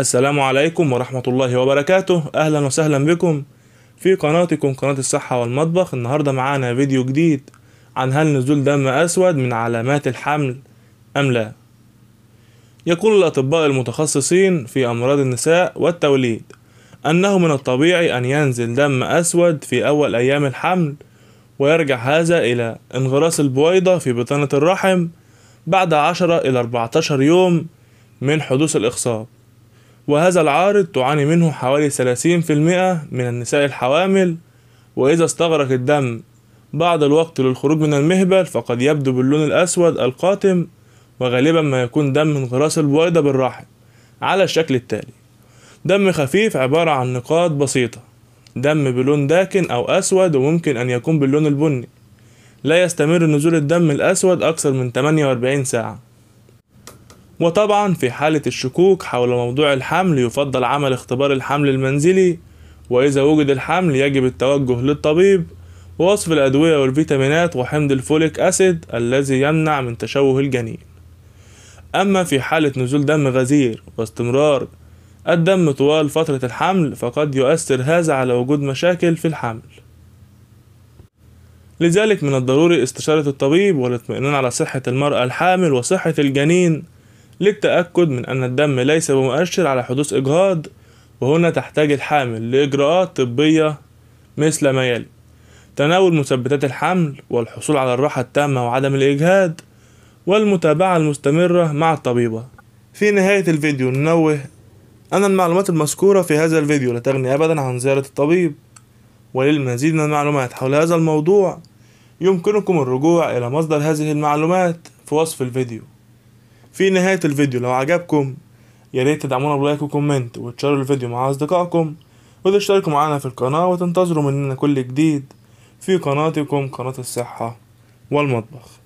السلام عليكم ورحمة الله وبركاته. أهلا وسهلا بكم في قناتكم قناة الصحة والمطبخ. النهاردة معانا فيديو جديد عن هل نزول دم أسود من علامات الحمل أم لا. يقول الأطباء المتخصصين في أمراض النساء والتوليد أنه من الطبيعي أن ينزل دم أسود في أول أيام الحمل ويرجع هذا إلى انغراس البويضة في بطانة الرحم بعد عشرة إلى 14 يوم من حدوث الإخصاب وهذا العارض تعاني منه حوالي 30% من النساء الحوامل وإذا استغرق الدم بعض الوقت للخروج من المهبل فقد يبدو باللون الأسود القاتم وغالبا ما يكون دم انغراس البويضة بالرحم على الشكل التالي. دم خفيف عبارة عن نقاط بسيطة دم بلون داكن أو أسود وممكن أن يكون باللون البني. لا يستمر نزول الدم الأسود أكثر من 48 ساعة. وطبعا في حالة الشكوك حول موضوع الحمل يفضل عمل اختبار الحمل المنزلي وإذا وجد الحمل يجب التوجه للطبيب ووصف الأدوية والفيتامينات وحمض الفوليك أسيد الذي يمنع من تشوه الجنين. أما في حالة نزول دم غزير واستمرار الدم طوال فترة الحمل فقد يؤثر هذا على وجود مشاكل في الحمل. لذلك من الضروري استشارة الطبيب والاطمئنان على صحة المرأة الحامل وصحة الجنين للتأكد من أن الدم ليس بمؤشر على حدوث إجهاض وهنا تحتاج الحامل لإجراءات طبية مثل ما يلي. تناول مثبتات الحمل والحصول على الراحة التامة وعدم الإجهاد والمتابعة المستمرة مع الطبيبة. في نهاية الفيديو ننوه أن المعلومات المذكورة في هذا الفيديو لا تغني أبدا عن زيارة الطبيب وللمزيد من المعلومات حول هذا الموضوع يمكنكم الرجوع إلى مصدر هذه المعلومات في وصف الفيديو. في نهاية الفيديو لو عجبكم ياريت تدعمونا ب like و comment وتشاركوا الفيديو مع أصدقائكم وتشتركوا معنا في القناة وتنتظروا مننا كل جديد في قناتكم قناة الصحة والمطبخ.